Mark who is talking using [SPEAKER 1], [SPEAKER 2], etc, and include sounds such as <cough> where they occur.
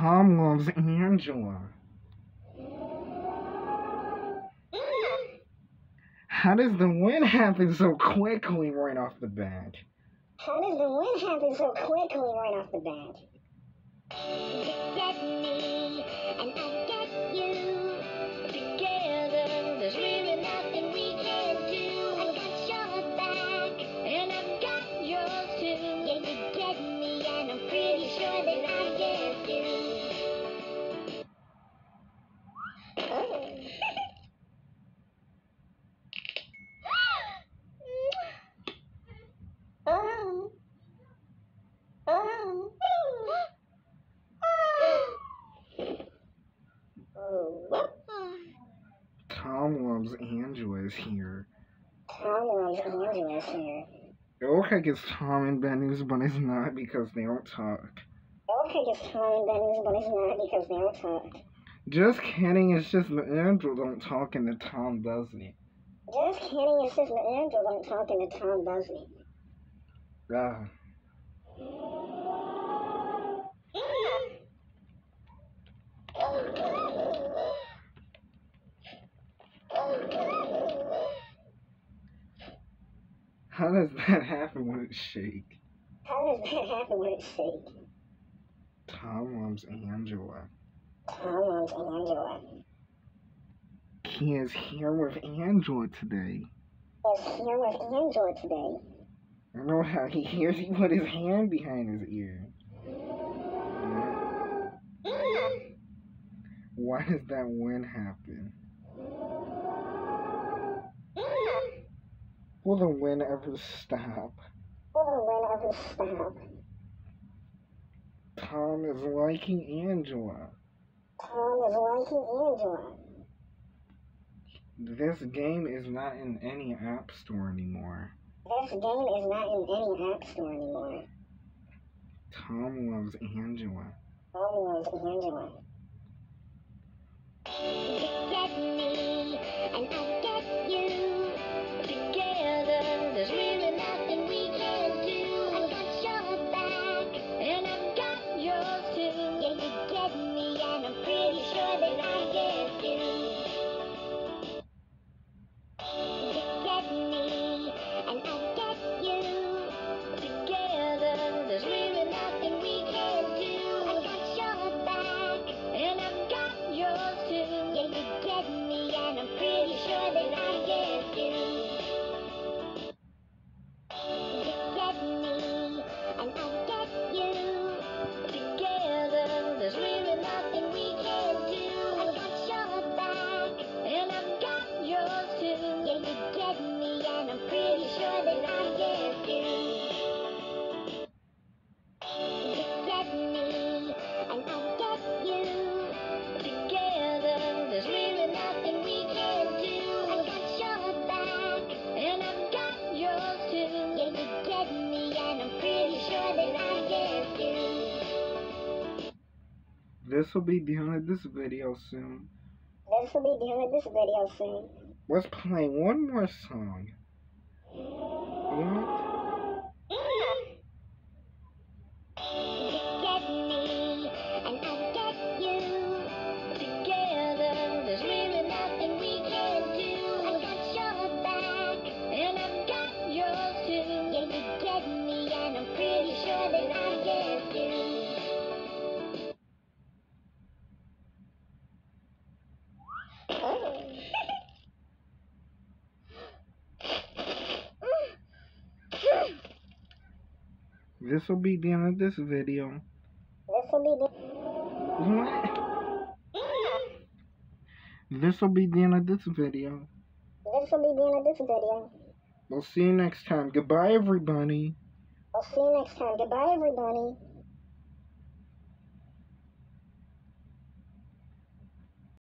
[SPEAKER 1] Tom loves Angela. How does the win happen so quickly right off the bat?
[SPEAKER 2] How does the win happen so quickly right off the bat?
[SPEAKER 1] Is here.
[SPEAKER 2] Tom loves Angela's here.
[SPEAKER 1] It looks like it's Tom and Ben News, but it's not because they don't talk.
[SPEAKER 2] Okay, it's Tom and Ben News, but it's not because they don't talk.
[SPEAKER 1] Just kidding, it's just that Angela don't talk and the Tom doesn't.
[SPEAKER 2] Just kidding, it's just that Angela don't talk and the Tom doesn't.
[SPEAKER 1] Ah. <gasps> How does that happen when it shake?
[SPEAKER 2] How does that happen when it's shake?
[SPEAKER 1] Tom loves Angela.
[SPEAKER 2] Tom loves Angela.
[SPEAKER 1] He is here with Angela today.
[SPEAKER 2] He Is here with Angela today.
[SPEAKER 1] I know how he hears he put his hand behind his ear. <gasps> Why does that win happen? Will the win ever stop?
[SPEAKER 2] Will the win ever stop?
[SPEAKER 1] Tom is liking Angela.
[SPEAKER 2] Tom is liking Angela.
[SPEAKER 1] This game is not in any app store anymore.
[SPEAKER 2] This game is not in any app store anymore.
[SPEAKER 1] Tom loves Angela.
[SPEAKER 2] Tom loves Angela.
[SPEAKER 1] This will be end of this video soon.
[SPEAKER 2] This will be end of this video soon.
[SPEAKER 1] Let's play one more song. This will be the end of this video.
[SPEAKER 2] This will be the.
[SPEAKER 1] What? This will be the end of this video.
[SPEAKER 2] This will be the end of this video.
[SPEAKER 1] We'll see you next time. Goodbye, everybody.
[SPEAKER 2] I'll see you next time. Goodbye, everybody.